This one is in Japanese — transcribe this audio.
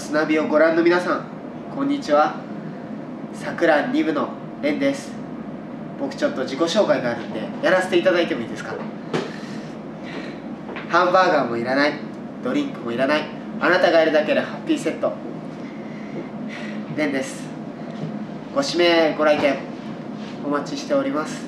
スナビをご覧の皆さんこんにちは。さくらん2部のれんです。僕ちょっと自己紹介があるんでやらせていただいてもいいですか？ハンバーガーもいらない。ドリンクもいらない。あなたがいるだけでハッピーセット。レです。ご指名ご来店お待ちしております。